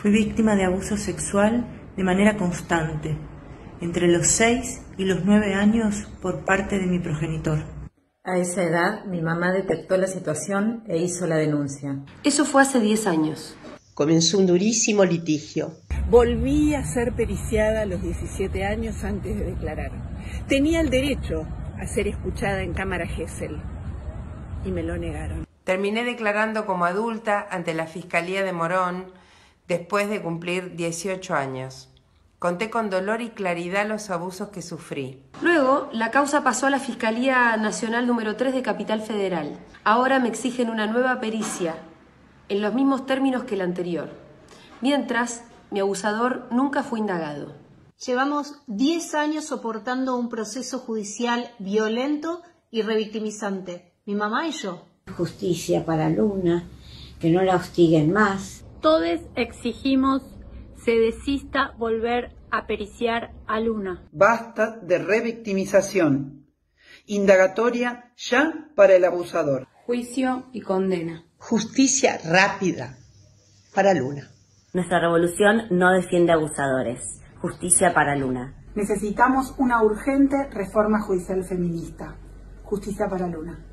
Fui víctima de abuso sexual de manera constante, entre los 6 y los 9 años por parte de mi progenitor. A esa edad, mi mamá detectó la situación e hizo la denuncia. Eso fue hace 10 años. Comenzó un durísimo litigio. Volví a ser periciada a los 17 años antes de declarar. Tenía el derecho a ser escuchada en cámara Gesell y me lo negaron. Terminé declarando como adulta ante la Fiscalía de Morón después de cumplir 18 años. Conté con dolor y claridad los abusos que sufrí. Luego, la causa pasó a la Fiscalía Nacional número 3 de Capital Federal. Ahora me exigen una nueva pericia, en los mismos términos que la anterior. Mientras, mi abusador nunca fue indagado. Llevamos 10 años soportando un proceso judicial violento y revictimizante. Mi mamá y yo. Justicia para Luna, que no la hostiguen más. Todos exigimos se desista volver a periciar a Luna. Basta de revictimización. Indagatoria ya para el abusador. Juicio y condena. Justicia rápida para Luna. Nuestra revolución no defiende abusadores. Justicia para Luna. Necesitamos una urgente reforma judicial feminista. Justicia para Luna.